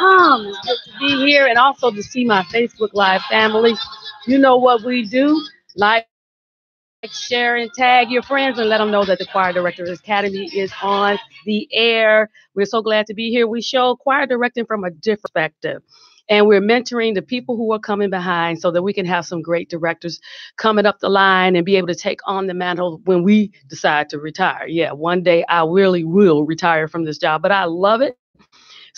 It's good to be here and also to see my Facebook Live family. You know what we do. Like, share, and tag your friends and let them know that the Choir Directors Academy is on the air. We're so glad to be here. We show choir directing from a different perspective. And we're mentoring the people who are coming behind so that we can have some great directors coming up the line and be able to take on the mantle when we decide to retire. Yeah, one day I really will retire from this job, but I love it.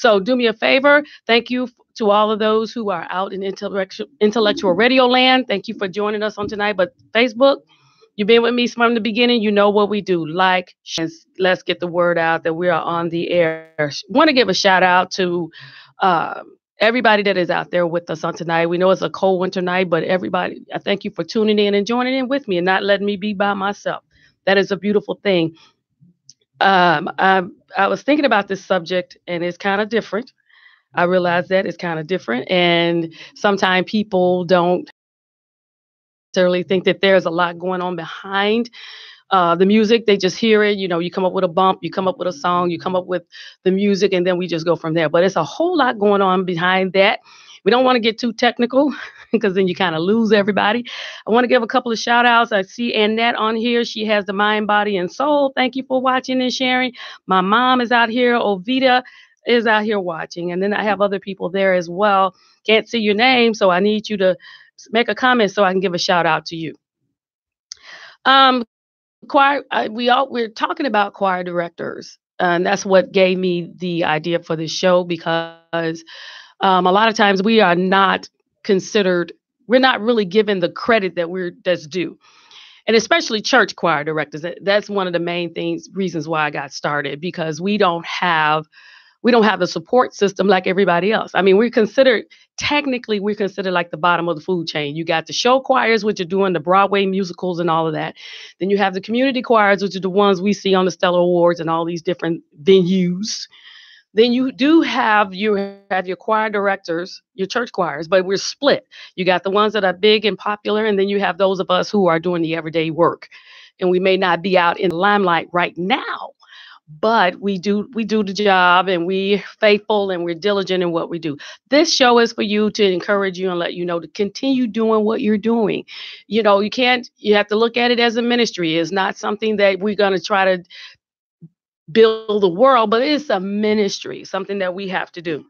So do me a favor. Thank you to all of those who are out in intellectual, intellectual radio land. Thank you for joining us on tonight. But Facebook, you've been with me from the beginning. You know what we do. Like, and let's get the word out that we are on the air. Want to give a shout out to um, everybody that is out there with us on tonight. We know it's a cold winter night, but everybody, I thank you for tuning in and joining in with me and not letting me be by myself. That is a beautiful thing. Um, I, I was thinking about this subject, and it's kind of different. I realize that it's kind of different, and sometimes people don't necessarily think that there's a lot going on behind uh, the music. They just hear it. You know, you come up with a bump, you come up with a song, you come up with the music, and then we just go from there. But it's a whole lot going on behind that. We don't want to get too technical because then you kind of lose everybody. I want to give a couple of shout outs. I see Annette on here. She has the mind, body, and soul. Thank you for watching and sharing. My mom is out here. Ovita is out here watching. And then I have other people there as well. Can't see your name, so I need you to make a comment so I can give a shout out to you. Um, choir, I, we all we're talking about choir directors, and that's what gave me the idea for this show because um, a lot of times we are not considered, we're not really given the credit that we're that's due, and especially church choir directors. That's one of the main things, reasons why I got started because we don't have we don't have the support system like everybody else. I mean, we're considered technically we're considered like the bottom of the food chain. You got the show choirs, which are doing the Broadway musicals and all of that. Then you have the community choirs, which are the ones we see on the Stellar Awards and all these different venues. Then you do have you have your choir directors, your church choirs, but we're split. You got the ones that are big and popular, and then you have those of us who are doing the everyday work. And we may not be out in the limelight right now, but we do we do the job and we're faithful and we're diligent in what we do this show is for you to encourage you and let you know to continue doing what you're doing you know you can't you have to look at it as a ministry it's not something that we're going to try to build the world but it's a ministry something that we have to do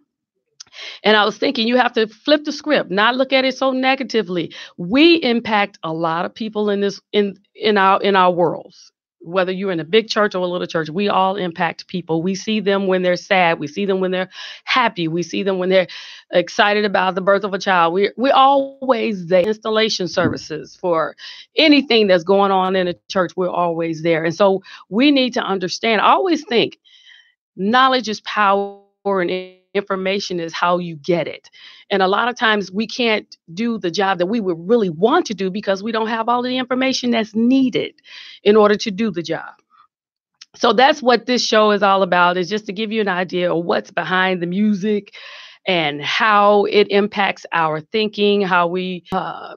and I was thinking you have to flip the script, not look at it so negatively. We impact a lot of people in this in in our in our worlds. Whether you're in a big church or a little church, we all impact people. We see them when they're sad. We see them when they're happy. We see them when they're excited about the birth of a child. We're, we always there. Installation services for anything that's going on in a church, we're always there. And so we need to understand. I always think knowledge is power and information is how you get it. And a lot of times we can't do the job that we would really want to do because we don't have all the information that's needed in order to do the job. So that's what this show is all about is just to give you an idea of what's behind the music and how it impacts our thinking, how we uh,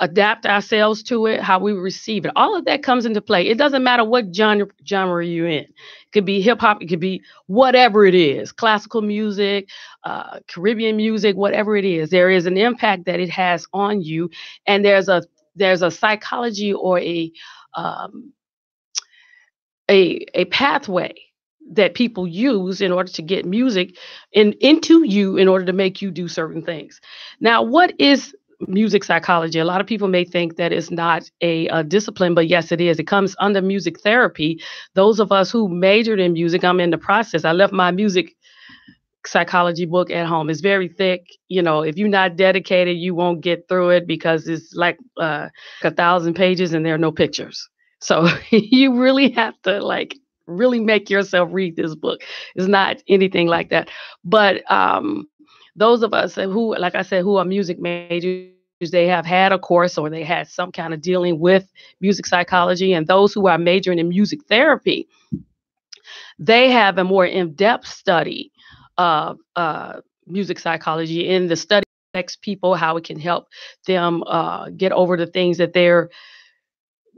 adapt ourselves to it, how we receive it. All of that comes into play. It doesn't matter what genre genre you're in. It could be hip hop, it could be whatever it is, classical music, uh, Caribbean music, whatever it is. There is an impact that it has on you, and there's a there's a psychology or a um, a a pathway that people use in order to get music in into you in order to make you do certain things. Now, what is music psychology? A lot of people may think that it's not a, a discipline, but yes, it is. It comes under music therapy. Those of us who majored in music, I'm in the process. I left my music psychology book at home. It's very thick. You know, if you're not dedicated, you won't get through it because it's like uh, a thousand pages and there are no pictures. So you really have to like really make yourself read this book. It's not anything like that. But um, those of us who, like I said, who are music majors, they have had a course or they had some kind of dealing with music psychology, and those who are majoring in music therapy, they have a more in-depth study of uh, music psychology in the study affects people, how it can help them uh, get over the things that they're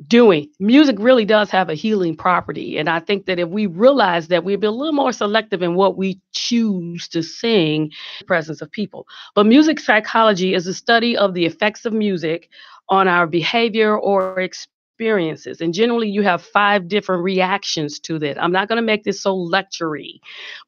doing. Music really does have a healing property. And I think that if we realize that we'd be a little more selective in what we choose to sing in the presence of people. But music psychology is a study of the effects of music on our behavior or experiences. And generally, you have five different reactions to that. I'm not going to make this so lectury,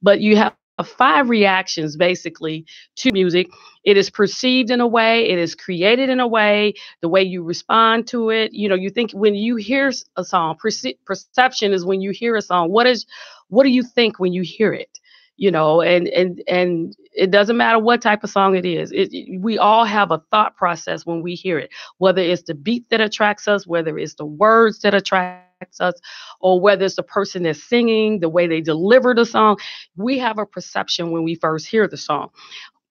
but you have five reactions basically to music. It is perceived in a way, it is created in a way, the way you respond to it. You know, you think when you hear a song, perce- perception is when you hear a song. What is what do you think when you hear it? You know, and and and it doesn't matter what type of song it is. It, we all have a thought process when we hear it, whether it's the beat that attracts us, whether it's the words that attract us, or whether it's the person that's singing, the way they deliver the song. We have a perception when we first hear the song.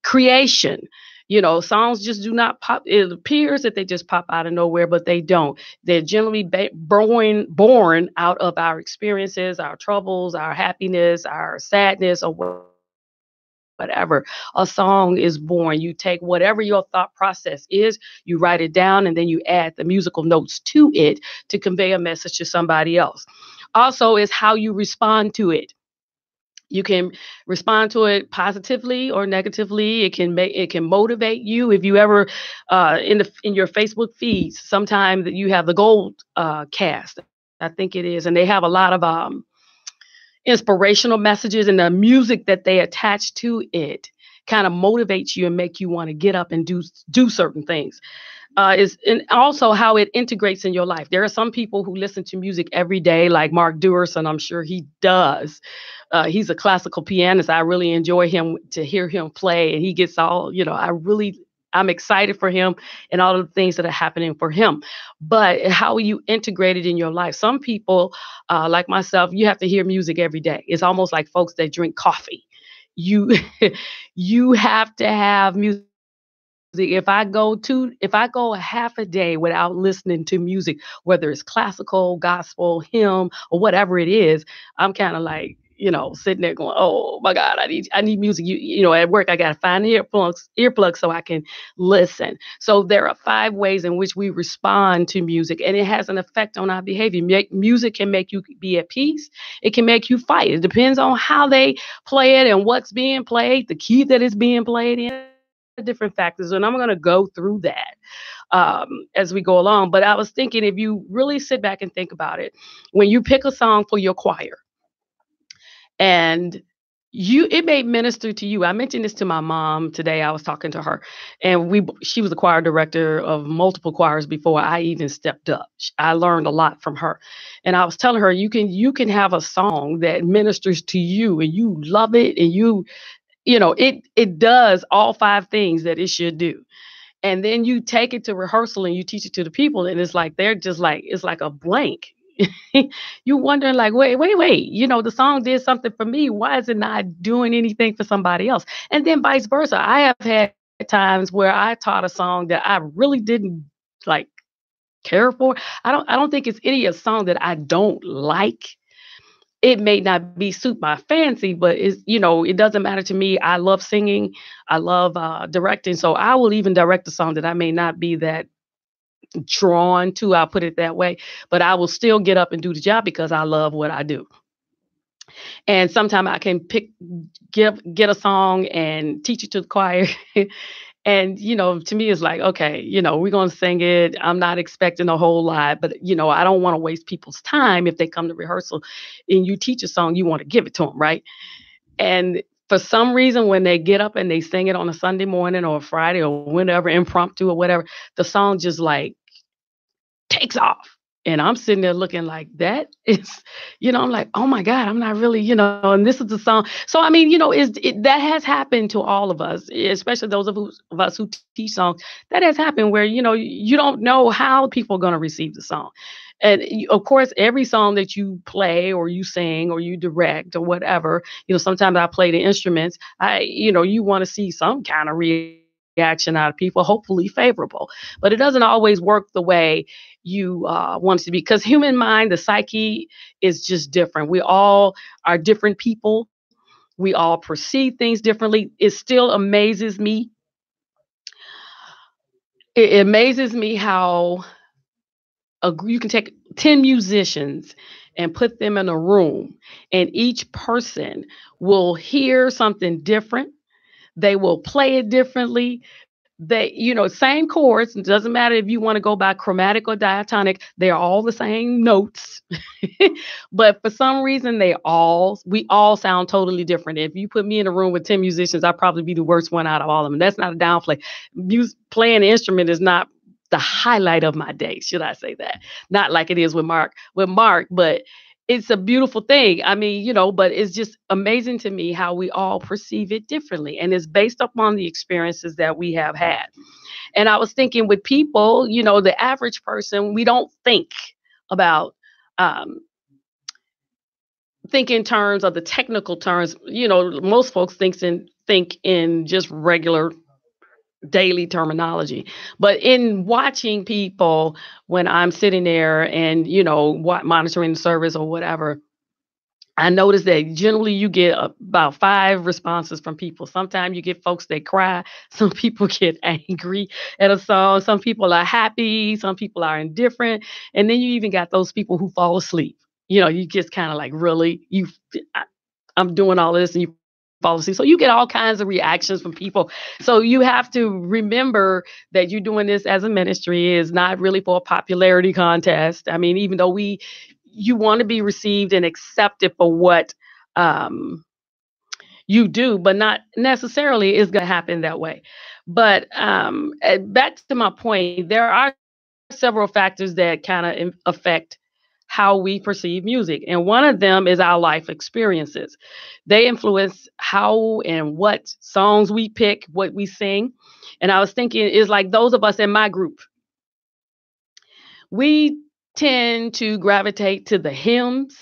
Creation, you know, songs just do not pop. It appears that they just pop out of nowhere, but they don't. They're generally ba- born born out of our experiences, our troubles, our happiness, our sadness, or whatever a song is born. You take whatever your thought process is you write it down and then you add the musical notes to it to convey a message to somebody else. Also is how you respond to it. You can respond to it positively or negatively. It can make it can motivate you. If you ever uh, in the in your facebook feeds sometimes you have the gold uh, cast i think it is and they have a lot of um inspirational messages and the music that they attach to it kind of motivates you and make you want to get up and do do certain things uh, is and also how it integrates in your life. There are some people who listen to music every day, like Mark Durson. I'm sure he does. Uh, he's a classical pianist. I really enjoy him to hear him play, and he gets all you know. I really I'm excited for him and all of the things that are happening for him. But how you integrate it in your life. Some people, uh, like myself, you have to hear music every day. It's almost like folks that drink coffee. You you have to have music if I go to if I go a half a day without listening to music, whether it's classical, gospel, hymn, or whatever it is, I'm kind of like, you know, sitting there going, "Oh my God, I need I need music." You you know, at work I got to find earplugs earplugs so I can listen. So there are five ways in which we respond to music, and it has an effect on our behavior. Music can make you be at peace. It can make you fight. It depends on how they play it and what's being played, the key that is being played in different factors and i'm going to go through that um, as we go along but i was thinking if you really sit back and think about it when you pick a song for your choir and you it may minister to you i mentioned this to my mom today i was talking to her and we she was a choir director of multiple choirs before i even stepped up i learned a lot from her and i was telling her you can you can have a song that ministers to you and you love it and you you know it it does all five things that it should do and then you take it to rehearsal and you teach it to the people and it's like they're just like it's like a blank you wondering like wait wait wait you know the song did something for me. Why is it not doing anything for somebody else? And then vice versa. I have had times where i taught a song that i really didn't like care for. I don't i don't think it's any a song that i don't like. It may not be suit my fancy, but it's you know it doesn't matter to me. I love singing, I love uh, directing, so I will even direct a song that I may not be that drawn to. I'll put it that way, but I will still get up and do the job because I love what I do. And sometimes I can pick, give, get a song and teach it to the choir, And, you know, to me, it's like, okay, you know, we're going to sing it. I'm not expecting a whole lot, but, you know, I don't want to waste people's time if they come to rehearsal and you teach a song, you want to give it to them, right? And for some reason, when they get up and they sing it on a Sunday morning or a Friday or whenever, impromptu or whatever, the song just like takes off. And I'm sitting there looking like that is, you know, I'm like, oh my God, I'm not really, you know, and this is the song. So I mean, you know, is it, that has happened to all of us, especially those of, who, of us who teach songs. That has happened where you know you don't know how people are going to receive the song, and of course every song that you play or you sing or you direct or whatever you know sometimes i play the instruments i you know you want to see some kind of reaction out of people hopefully favorable but it doesn't always work the way you uh, want it to be because human mind the psyche is just different. We all are different people. We all perceive things differently. It still amazes me. It amazes me how a, you can take 10 musicians and put them in a room and each person will hear something different. They will play it differently they you know same chords it doesn't matter if you want to go by chromatic or diatonic they're all the same notes. But for some reason they all we all sound totally different. If you put me in a room with 10 musicians i'd probably be the worst one out of all of them that's not a downplay. Music, playing the instrument is not the highlight of my day, should I say that? Not like it is with Mark, with Mark, but it's a beautiful thing. I mean, you know, but it's just amazing to me how we all perceive it differently. And it's based upon the experiences that we have had. And I was thinking with people, you know, the average person, we don't think about um, think in terms of the technical terms. You know, most folks thinks in think in just regular daily terminology but in watching people when i'm sitting there and you know what monitoring the service or whatever I notice that generally you get about five responses from people. Sometimes you get folks that cry. Some people get angry at a song. Some people are happy. Some people are indifferent. And then you even got those people who fall asleep. You know, you just kind of like, really, you, I'm doing all this and you policy. So you get all kinds of reactions from people. So you have to remember that you're doing this as a ministry is not really for a popularity contest. I mean, even though we you want to be received and accepted for what um you do, but not necessarily is going to happen that way. But um eh, back to my point, there are several factors that kind of affect how we perceive music. And one of them is our life experiences. They influence how and what songs we pick, what we sing. And I was thinking, is like those of us in my group, we tend to gravitate to the hymns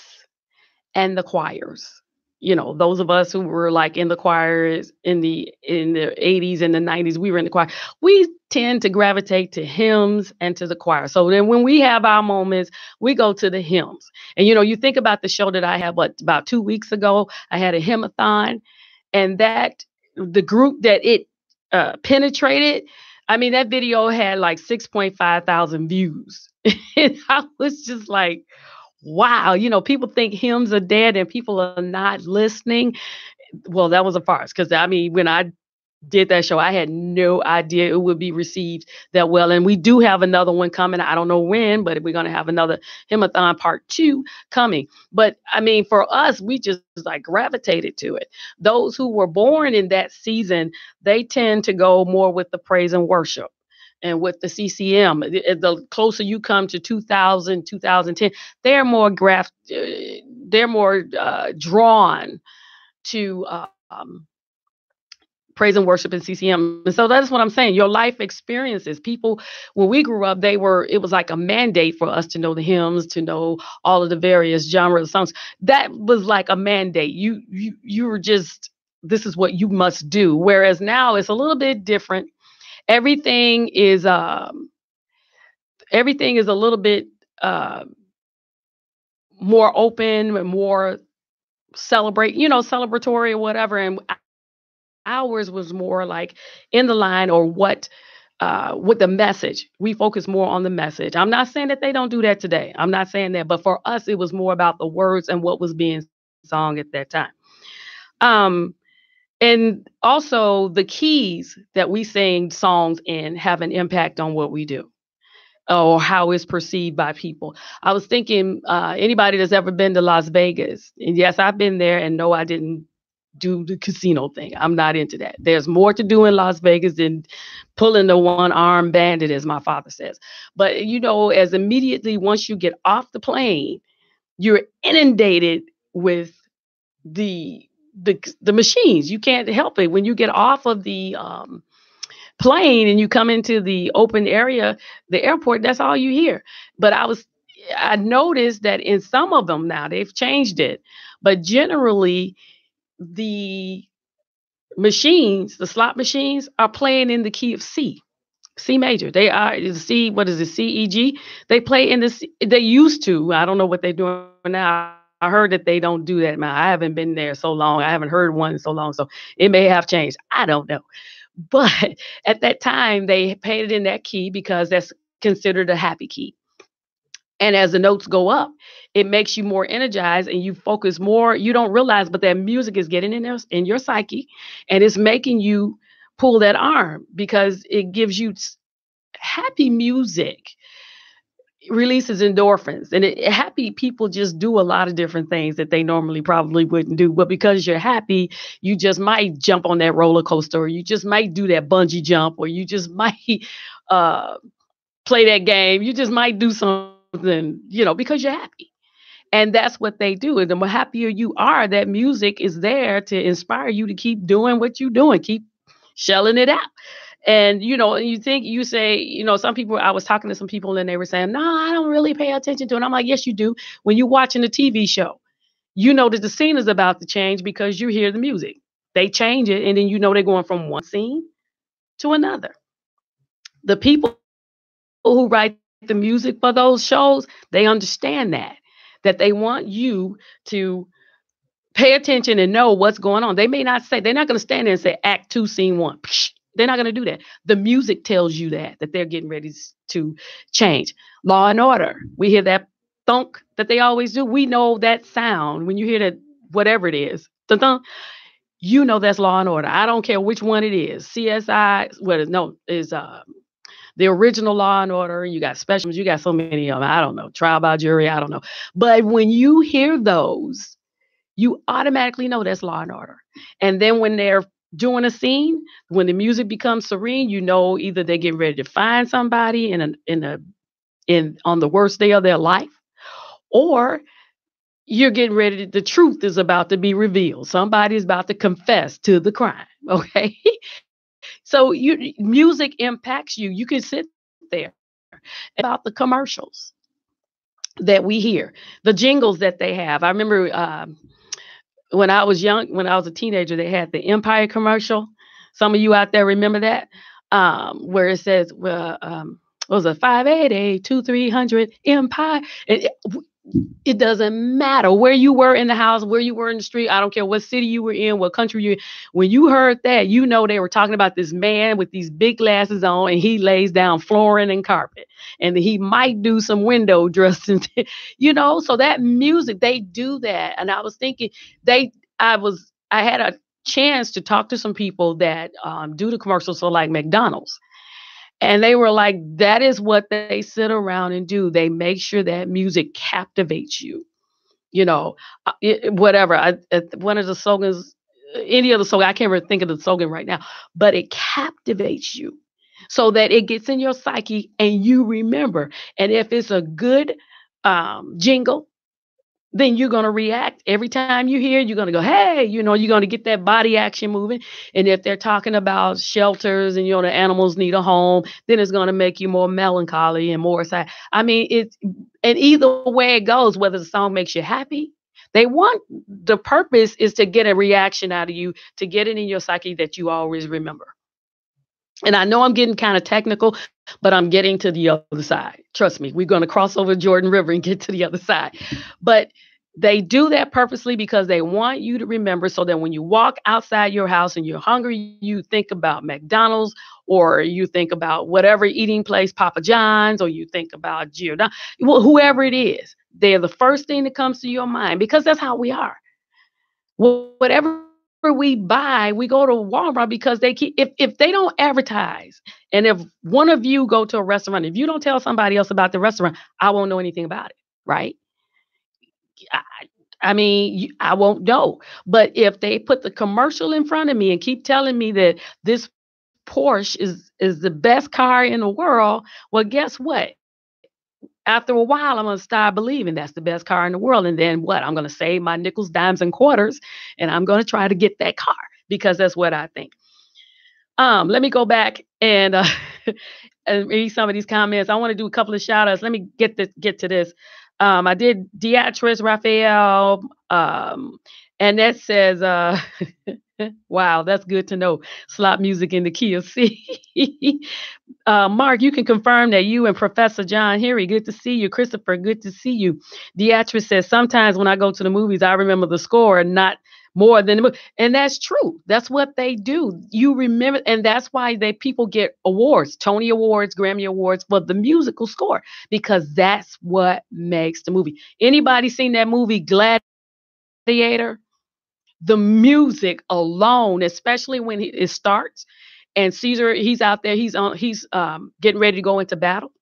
and the choirs you know those of us who were like in the choirs in the in the 80s and the 90s we were in the choir. We tend to gravitate to hymns and to the choir. So then when we have our moments we go to the hymns. And you know you think about the show that i had what about two weeks ago? I had a hymnathon and that the group that it uh, penetrated i mean that video had like 6.5 thousand views. And i was just like wow, you know, people think hymns are dead and people are not listening. Well, that was a farce because I mean, when I did that show, I had no idea it would be received that well. And we do have another one coming. I don't know when, but we're going to have another Hymnathon part two coming. But I mean, for us, we just like gravitated to it. Those who were born in that season, they tend to go more with the praise and worship and with the CCM, the closer you come to 2000, 2010, they're more graph, uh, they're more uh, drawn to um, praise and worship and CCM. And so that's what I'm saying. Your life experiences. People, when we grew up, they were, it was like a mandate for us to know the hymns, to know all of the various genres of songs. That was like a mandate. You you you were just, this is what you must do. Whereas now it's a little bit different everything is um everything is a little bit uh, more open and more celebrate you know celebratory or whatever and ours was more like in the line or what uh, with the message. We focus more on the message. I'm not saying that they don't do that today. I'm not saying that but for us it was more about the words and what was being sung at that time. Um and also the keys that we sing songs in have an impact on what we do or how it's perceived by people. I was thinking, uh, anybody that's ever been to Las Vegas, and yes, I've been there, and no, I didn't do the casino thing. I'm not into that. There's more to do in Las Vegas than pulling the one arm bandit, as my father says. But you know, as immediately once you get off the plane, you're inundated with the the the machines. You can't help it when you get off of the um, plane and you come into the open area, the airport. That's all you hear. But I was I noticed that in some of them now they've changed it, but generally the machines, the slot machines, are playing in the key of C. C major. They are C. What is it? C E G. They play in this. They used to. I don't know what they're doing now. I heard that they don't do that now. I haven't been there so long. I haven't heard one so long, so it may have changed. I don't know. But at that time, they it in that key because that's considered a happy key. And as the notes go up, it makes you more energized and you focus more. You don't realize, but that music is getting in there in your psyche and it's making you pull that arm because it gives you happy music releases endorphins and it, happy people just do a lot of different things that they normally probably wouldn't do but because you're happy you just might jump on that roller coaster or you just might do that bungee jump or you just might uh, play that game you just might do something you know because you're happy. And that's what they do and the more happier you are that music is there to inspire you to keep doing what you're doing keep shelling it out and you know, you think you say, you know, some people. I was talking to some people and they were saying, "No, I don't really pay attention to it." I'm like, "Yes, you do. When you're watching a TV show, you know that the scene is about to change because you hear the music. They change it, and then you know they're going from one scene to another. The people who write the music for those shows, they understand that that they want you to pay attention and know what's going on. They may not say they're not going to stand there and say Act Two, Scene One. Psh, they're not going to do that. The music tells you that that they're getting ready to change. Law and order. We hear that thunk that they always do. We know that sound when you hear that whatever it is. Dun-dun, you know that's law and order. I don't care which one it is. CSI, what is no is uh the original Law and Order. You got specials. You got so many of them. I don't know. Trial by jury. I don't know. But when you hear those, you automatically know that's Law and Order. And then when they're during a scene, when the music becomes serene, you know either they're getting ready to find somebody in a in a in on the worst day of their life, or you're getting ready to, the truth is about to be revealed. Somebody is about to confess to the crime. Okay. so you music impacts you. You can sit there about the commercials that we hear, the jingles that they have. I remember um, when I was young, when I was a teenager, they had the Empire commercial. Some of you out there remember that, um, where it says, well, um, was a 588 2300 Empire. It, it doesn't matter where you were in the house, where you were in the street. I don't care what city you were in, what country you. When you heard that, you know they were talking about this man with these big glasses on, and he lays down flooring and carpet, and he might do some window dressing. you know, so that music they do that, and I was thinking they. I was I had a chance to talk to some people that um, do the commercials, so like McDonald's and they were like, that is what they sit around and do. They make sure that music captivates you. You know, uh, whatever. I, one of the slogans, any other slogan, I can't even think of the slogan right now, but it captivates you so that it gets in your psyche and you remember. And if it's a good um, jingle, then you're going to react. Every time you hear you're going to go hey you know you're going to get that body action moving. And if they're talking about shelters and you know the animals need a home then it's going to make you more melancholy and more sad. I mean it's and either way it goes whether the song makes you happy they want the purpose is to get a reaction out of you to get it in your psyche that you always remember and I know I'm getting kind of technical, but I'm getting to the other side. Trust me, we're going to cross over Jordan River and get to the other side. But they do that purposely because they want you to remember so that when you walk outside your house and you're hungry, you think about McDonald's or you think about whatever eating place, Papa John's, or you think about Giordano, well, whoever it is. They're the first thing that comes to your mind because that's how we are. Whatever we buy, we go to Walmart because they keep if if they don't advertise, and if one of you go to a restaurant, if you don't tell somebody else about the restaurant, I won't know anything about it, right? I, I mean, I won't know. But if they put the commercial in front of me and keep telling me that this Porsche is is the best car in the world, well, guess what? After a while, I'm going to start believing that's the best car in the world. And then what? I'm going to save my nickels, dimes, and quarters, and I'm going to try to get that car because that's what I think. Um, let me go back and uh, and read some of these comments. I want to do a couple of shout outs. Let me get this get to this. Um, I did Beatrice Raphael, um, and that says, uh, wow, that's good to know. Slot music in the key of C. uh, Mark, you can confirm that you and Professor John Harry, good to see you. Christopher, good to see you. Beatrice says, sometimes when I go to the movies, I remember the score and not more than the movie. And that's true. That's what they do. You remember, and that's why they people get awards, Tony Awards, Grammy Awards for the musical score, because that's what makes the movie. Anybody seen that movie Gladiator? The music alone, especially when it starts, and Caesar he's out there, he's on, he's um, getting ready to go into battle.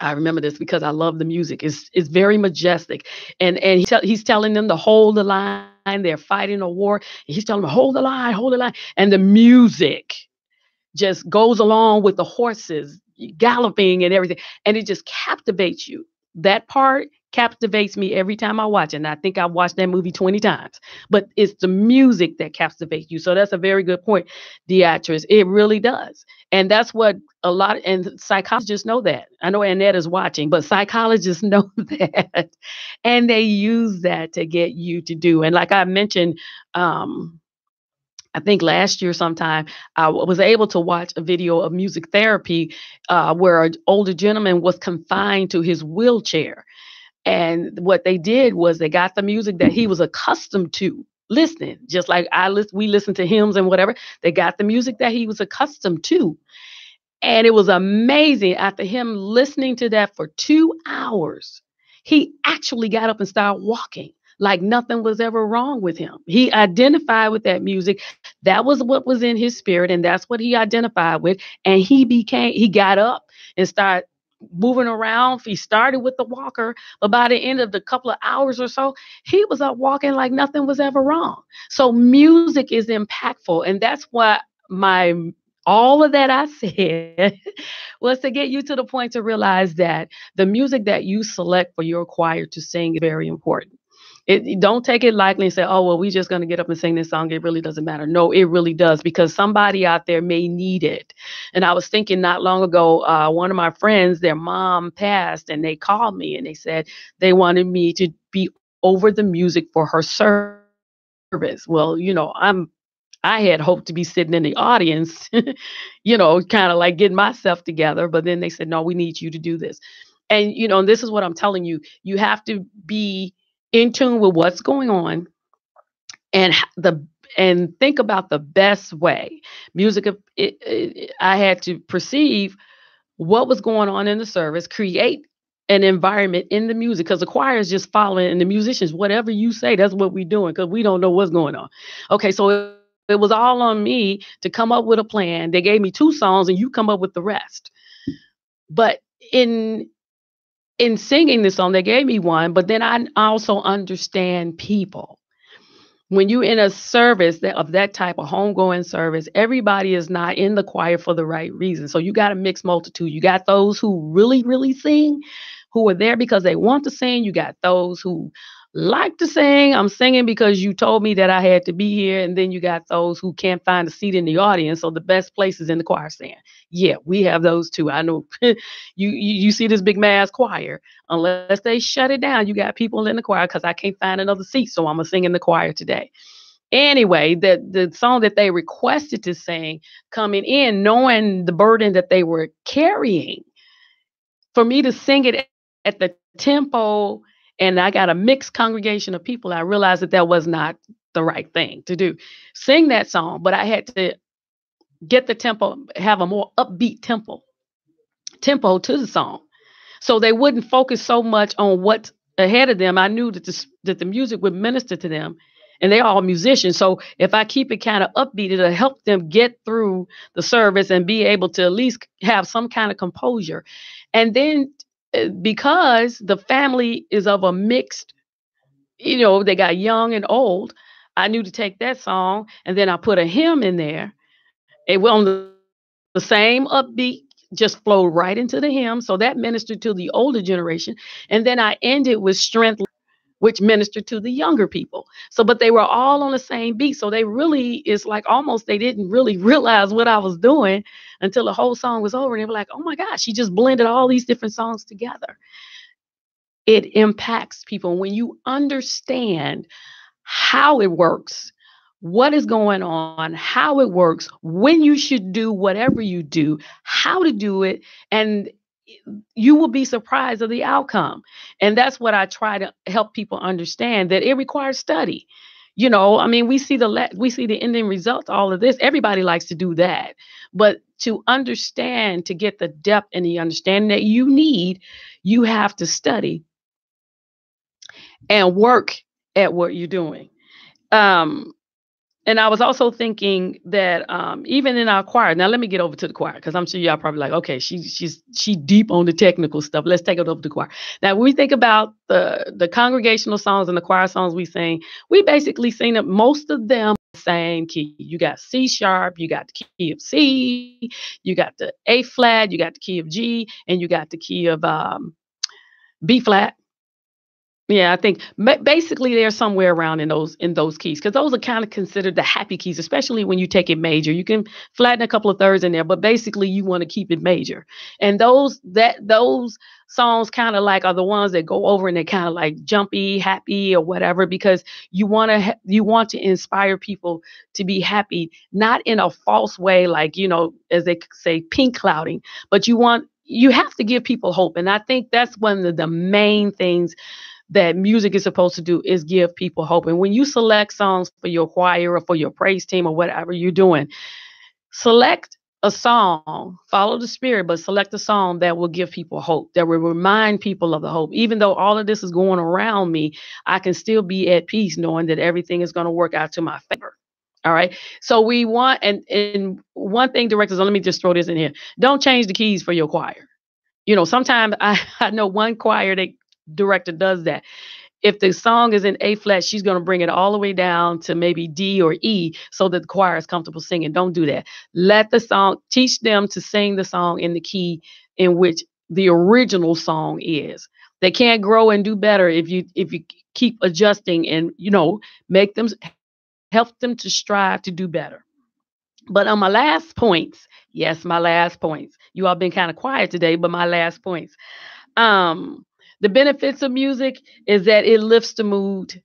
I remember this because I love the music. It's it's very majestic, and and he tell, he's telling them to hold the line. They're fighting a war. He's telling them hold the line, hold the line, and the music just goes along with the horses galloping and everything, and it just captivates you. That part captivates me every time I watch it. And I think I've watched that movie 20 times. But it's the music that captivates you. So that's a very good point, Beatrice. It really does. And that's what a lot and psychologists know that. I know Annette is watching, but psychologists know that. and they use that to get you to do. And like I mentioned, um, I think last year sometime I was able to watch a video of music therapy uh, where an older gentleman was confined to his wheelchair and what they did was they got the music that he was accustomed to listening, just like I listen, we listen to hymns and whatever. They got the music that he was accustomed to. And it was amazing. After him listening to that for two hours, he actually got up and started walking like nothing was ever wrong with him. He identified with that music. That was what was in his spirit, and that's what he identified with. And he became, he got up and started moving around. He started with the walker, but by the end of the couple of hours or so, he was up walking like nothing was ever wrong. So music is impactful, and that's what my all of that I said was to get you to the point to realize that the music that you select for your choir to sing is very important. It, don't take it lightly and say, oh, well, we're just going to get up and sing this song. It really doesn't matter. No, it really does because somebody out there may need it. And I was thinking not long ago, uh, one of my friends, their mom passed, and they called me and they said they wanted me to be over the music for her service. Well, you know, I'm I had hoped to be sitting in the audience, you know, kind of like getting myself together. But then they said, no, we need you to do this. And, you know, this is what I'm telling you. You have to be in tune with what's going on and the and think about the best way. Music uh, it, it, i had to perceive what was going on in the service create an environment in the music because the choir is just following and the musicians whatever you say that's what we're doing because we don't know what's going on. Okay so it, it was all on me to come up with a plan. They gave me two songs and you come up with the rest. But in in singing the song, they gave me one, but then I also understand people. When you're in a service that of that type of homegoing service, everybody is not in the choir for the right reason. So you got a mixed multitude. You got those who really, really sing, who are there because they want to sing. You got those who like to sing. I'm singing because you told me that I had to be here. And then you got those who can't find a seat in the audience. So the best place is in the choir stand. Yeah, we have those too. I know you, you you see this big mass choir. Unless they shut it down, you got people in the choir because I can't find another seat. So I'm gonna sing in the choir today. Anyway, the the song that they requested to sing coming in, knowing the burden that they were carrying, for me to sing it at the tempo and I got a mixed congregation of people, I realized that that was not the right thing to do. Sing that song, but I had to get the tempo, have a more upbeat tempo, tempo to the song. So they wouldn't focus so much on what's ahead of them. I knew that the, that the music would minister to them. And they're all musicians. So if I keep it kind of upbeat, it'll help them get through the service and be able to at least have some kind of composure. And then Eh, because the family is of a mixed, you know, they got young and old. I knew to take that song and then I put a hymn in there. It was on the, the same upbeat, just flowed right into the hymn. So that ministered to the older generation. And then I ended with strength which ministered to the younger people. So, but they were all on the same beat. So they really, it's like almost they didn't really realize what I was doing until the whole song was over. And they were like, oh my gosh, she just blended all these different songs together. It impacts people. When you understand how it works, what is going on, how it works, when you should do whatever you do, how to do it, and you will be surprised of the outcome. And that's what I try to help people understand that it requires study. You know, I mean, we see the we see the ending results, all of this. Everybody likes to do that. But to understand, to get the depth and the understanding that you need, you have to study and work at what you're doing. Um, and I was also thinking that um, even in our choir, now let me get over to the choir because I'm sure y'all probably like, okay, she, she's she deep on the technical stuff. Let's take it over to the choir. Now, when we think about the the congregational songs and the choir songs we sing, we basically sing that most of them same key. You got C sharp, you got the key of C, you got the A flat, you got the key of G, and you got the key of um, B flat. Yeah, I think basically they're somewhere around in those in those keys because those are kind of considered the happy keys, especially when you take it major. You can flatten a couple of thirds in there, but basically you want to keep it major. And those that those songs kind of like are the ones that go over and they're kind of like jumpy, happy, or whatever because you want to ha- you want to inspire people to be happy, not in a false way, like you know, as they say, pink clouding, but you want you have to give people hope. And I think that's one of the main things that music is supposed to do is give people hope. And when you select songs for your choir or for your praise team or whatever you're doing, select a song, follow the spirit, but select a song that will give people hope, that will remind people of the hope. Even though all of this is going around me, I can still be at peace knowing that everything is going to work out to my favor. All right. So we want, and, and one thing, directors, let me just throw this in here. Don't change the keys for your choir. You know, sometimes I, I know one choir that director does that. If the song is in A flat, she's going to bring it all the way down to maybe D or E so that the choir is comfortable singing. Don't do that. Let the song teach them to sing the song in the key in which the original song is. They can't grow and do better if you if you keep adjusting and you know make them help them to strive to do better. But on my last points, yes, my last points. You all been kind of quiet today, but my last points. Um, the benefits of music is that it lifts the mood.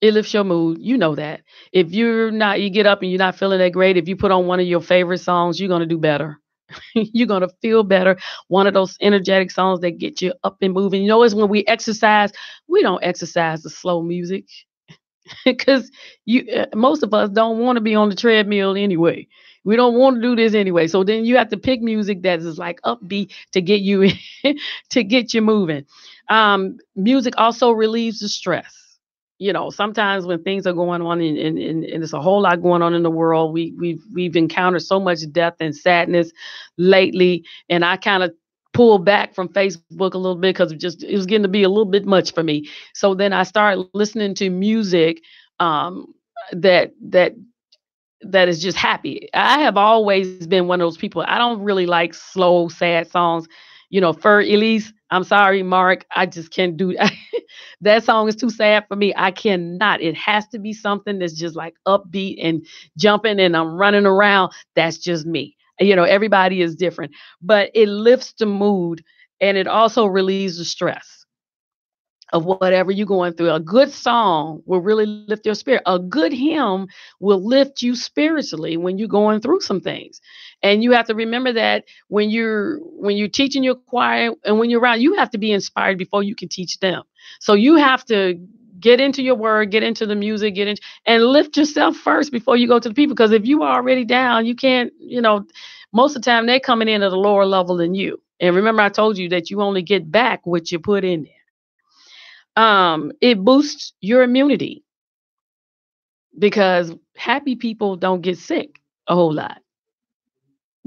It lifts your mood. You know that. If you're not, you get up and you're not feeling that great, if you put on one of your favorite songs, you're going to do better. you're going to feel better. One of those energetic songs that get you up and moving. You know, it's when we exercise, we don't exercise the slow music because you uh, most of us don't want to be on the treadmill anyway. We don't want to do this anyway. So then you have to pick music that is like upbeat to get you to get you moving. Um, music also relieves the stress. You know, sometimes when things are going on and, and, and, and there's a whole lot going on in the world, we we've we've encountered so much death and sadness lately, and I kind of pulled back from Facebook a little bit because it just it was getting to be a little bit much for me. So then I started listening to music um, that that that is just happy. I have always been one of those people. I don't really like slow, sad songs. You know, Für Elise, I'm sorry, Mark. I just can't do that. that song is too sad for me. I cannot. It has to be something that's just like upbeat and jumping and I'm running around. That's just me. You know, everybody is different, but it lifts the mood and it also relieves the stress of whatever you're going through. A good song will really lift your spirit. A good hymn will lift you spiritually when you're going through some things. And you have to remember that when you're when you're teaching your choir and when you're around, you have to be inspired before you can teach them. So you have to get into your word, get into the music, get in and lift yourself first before you go to the people. Because if you are already down, you can't, you know, most of the time they're coming in at a lower level than you. And remember, I told you that you only get back what you put in there um, it boosts your immunity because happy people don't get sick a whole lot.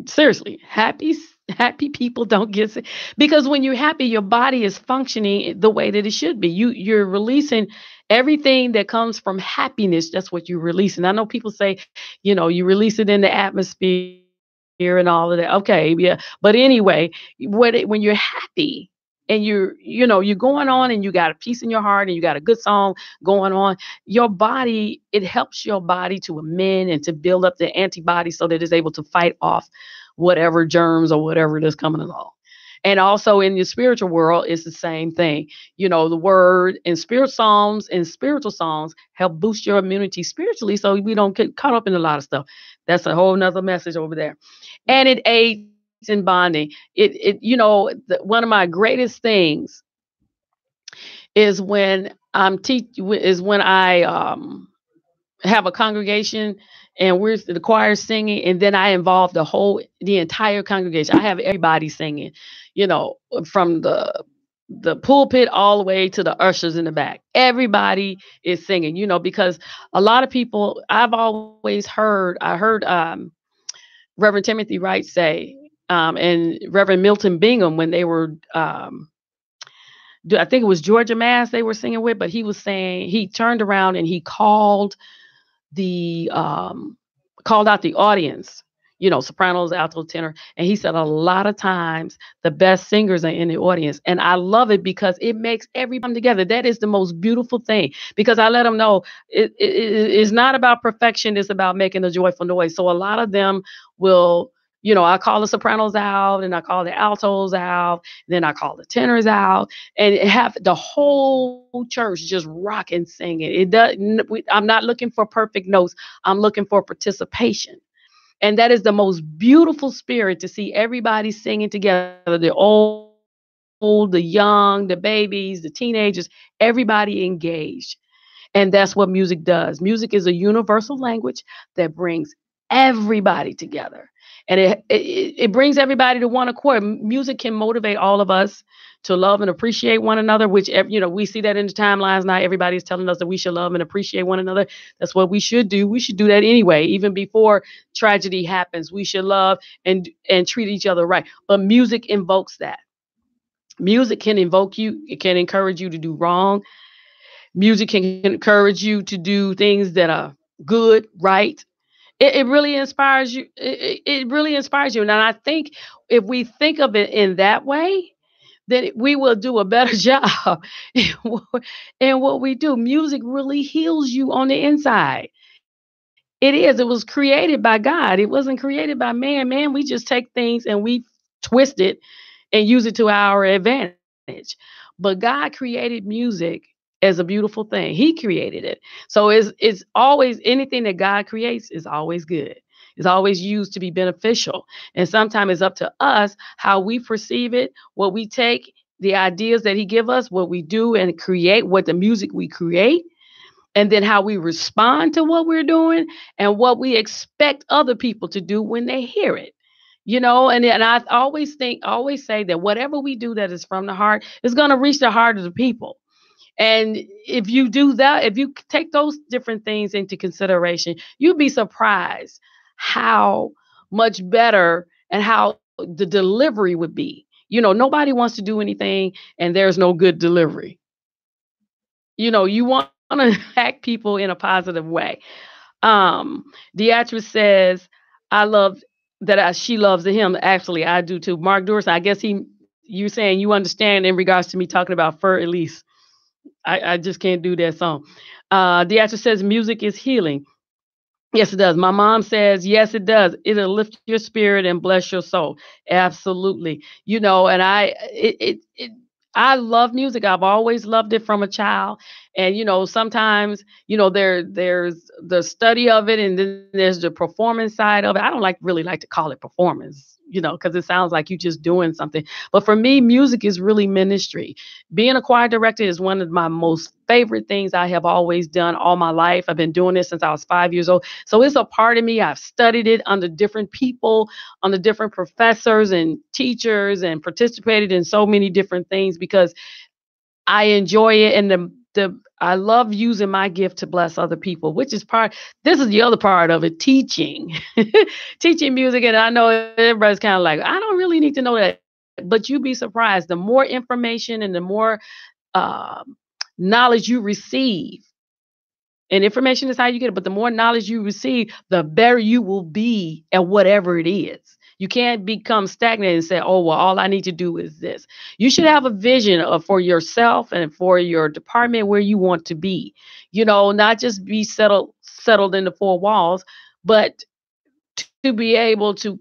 Seriously, happy happy people don't get sick because when you're happy, your body is functioning the way that it should be. You you're releasing everything that comes from happiness. That's what you're releasing. I know people say, you know, you release it in the atmosphere and all of that. Okay, yeah, but anyway, what it, when you're happy, and you're you know you're going on and you got a peace in your heart and you got a good song going on your body it helps your body to amend and to build up the antibodies so that it's able to fight off whatever germs or whatever that's coming along. And also in the spiritual world it's the same thing. You know the word and spirit psalms and spiritual songs help boost your immunity spiritually so we don't get caught up in a lot of stuff. That's a whole nother message over there. And it aids in bonding. It, it you know, the, one of my greatest things is when I'm teach is when I um have a congregation and we're the choir singing and then I involve the whole the entire congregation. I have everybody singing, you know, from the the pulpit all the way to the ushers in the back. Everybody is singing, you know, because a lot of people I've always heard I heard um Reverend Timothy Wright say um, and Reverend Milton Biggham when they were, um, I think it was Georgia Mass they were singing with, but he was saying he turned around and he called the um, called out the audience, you know, sopranos, alto, tenor, and he said a lot of times the best singers are in the audience, and I love it because it makes everyone together. That is the most beautiful thing because I let them know it, it, it's not about perfection; it's about making a joyful noise. So a lot of them will you know, I call the sopranos out and I call the altos out, then I call the tenors out, and have the whole church just rock and singing. It does. I'm not looking for perfect notes. I'm looking for participation, and that is the most beautiful spirit to see everybody singing together. The old, old, the young, the babies, the teenagers, everybody engaged. And that's what music does. Music is a universal language that brings everybody together and it, it, it brings everybody to one accord. Music can motivate all of us to love and appreciate one another. Which you know we see that in the timelines now. Everybody's telling us that we should love and appreciate one another. That's what we should do. We should do that anyway, even before tragedy happens. We should love and and treat each other right. But music invokes that. Music can invoke you. It can encourage you to do wrong. Music can encourage you to do things that are good, right, it, it really inspires you. It, it really inspires you. And I think if we think of it in that way, then we will do a better job in what we do. Music really heals you on the inside. It is. It was created by God. It wasn't created by man. Man, we just take things and we twist it and use it to our advantage. But God created music as a beautiful thing. He created it. So it's it's always anything that God creates is always good. It's always used to be beneficial. And sometimes it's up to us how we perceive it, what we take, the ideas that he give us, what we do and create, what the music we create, and then how we respond to what we're doing and what we expect other people to do when they hear it you know and, and i always think always say that whatever we do that is from the heart is going to reach the heart of the people and if you do that, if you take those different things into consideration, you'd be surprised how much better and how the delivery would be. You know, nobody wants to do anything and there's no good delivery. You know, you want to hack people in a positive way. Um, Deatrice says, I love that I, she loves him. Actually, I do too. Mark Dorson, I guess he, you're saying you understand in regards to me talking about Für Elise. I, I just can't do that song. Uh, Deatra says music is healing. Yes, it does. My mom says, yes, it does. It'll lift your spirit and bless your soul. Absolutely. You know, and I, it, it, it I love music. I've always loved it from a child. And you know, sometimes, you know, there there's the study of it and then there's the performance side of it. I don't like really like to call it performance you know, because it sounds like you're just doing something. But for me, music is really ministry. Being a choir director is one of my most favorite things I have always done all my life. I've been doing this since I was five years old. So it's a part of me. I've studied it under different people, under different professors and teachers, and participated in so many different things because I enjoy it. And the the I love using my gift to bless other people, which is part. This is the other part of it: teaching, teaching music. And I know everybody's kind of like, I don't really need to know that, but you'd be surprised. The more information and the more uh, knowledge you receive, and information is how you get it. But the more knowledge you receive, the better you will be at whatever it is. You can't become stagnant and say, "Oh, well, all I need to do is this." You should have a vision of, for yourself and for your department where you want to be. You know, not just be settled settled in the four walls, but to be able to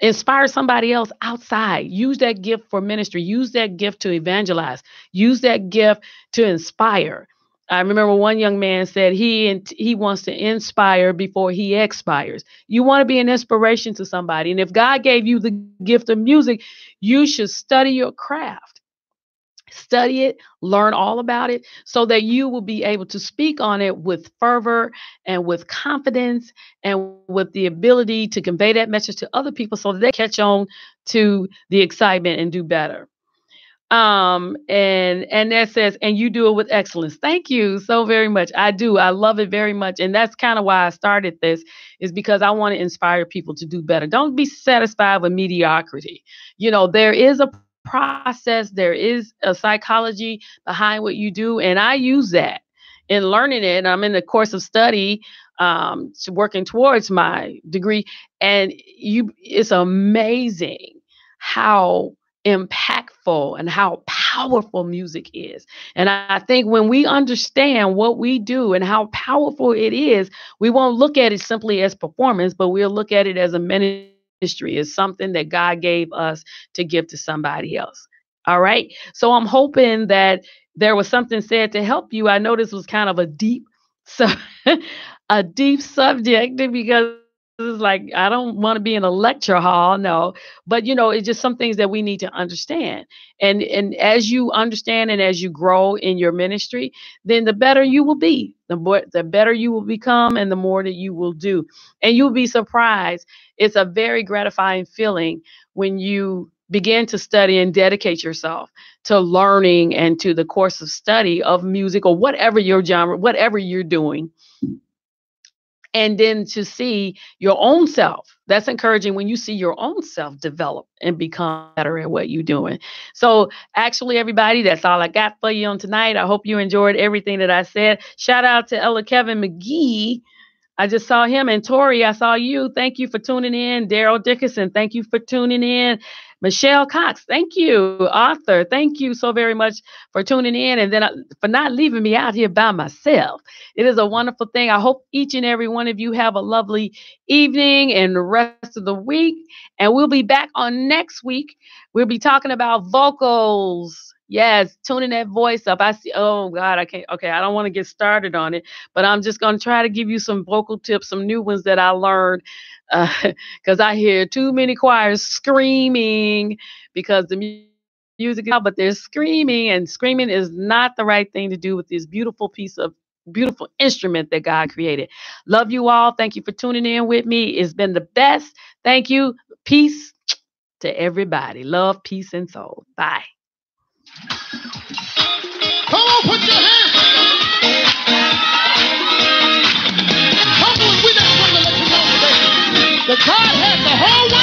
inspire somebody else outside use that gift for ministry use that gift to evangelize use that gift to inspire i remember one young man said he and he wants to inspire before he expires you want to be an inspiration to somebody and if god gave you the gift of music you should study your craft study it, learn all about it, so that you will be able to speak on it with fervor and with confidence and with the ability to convey that message to other people so that they catch on to the excitement and do better. Um, and and that says, and you do it with excellence. Thank you so very much. I do. I love it very much. And that's kind of why I started this, is because I want to inspire people to do better. Don't be satisfied with mediocrity. You know, there is a process, there is a psychology behind what you do. And I use that in learning it. I'm in the course of study um, working towards my degree. And you it's amazing how impactful and how powerful music is. And I think when we understand what we do and how powerful it is, we won't look at it simply as performance, but we'll look at it as a ministry is something that God gave us to give to somebody else. All right. So I'm hoping that there was something said to help you. I know this was kind of a deep, so a deep subject because it's like I don't want to be in a lecture hall, no. But you know, it's just some things that we need to understand. And and as you understand and as you grow in your ministry, then the better you will be. The more the better you will become and the more that you will do. And you'll be surprised it's a very gratifying feeling when you begin to study and dedicate yourself to learning and to the course of study of music or whatever your genre, whatever you're doing. And then to see your own self. That's encouraging when you see your own self develop and become better at what you're doing. So, actually, everybody, that's all I got for you on tonight. I hope you enjoyed everything that I said. Shout out to Ella Kevin McGee I just saw him and Tori. I saw you. Thank you for tuning in. Daryl Dickinson, thank you for tuning in. Michelle Cox, thank you. Arthur, thank you so very much for tuning in and then uh, for not leaving me out here by myself. It is a wonderful thing. I hope each and every one of you have a lovely evening and the rest of the week. And we'll be back on next week. We'll be talking about vocals Yes, tuning that voice up. I see. Oh God, I can't. Okay, I don't want to get started on it, but I'm just gonna try to give you some vocal tips, some new ones that I learned, because uh, I hear too many choirs screaming because the music is out, but they're screaming, and screaming is not the right thing to do with this beautiful piece of beautiful instrument that God created. Love you all. Thank you for tuning in with me. It's been the best. Thank you. Peace to everybody. Love, peace, and soul. Bye. Come on, put your hands. Come on, we just want to let you know today that God has the whole world.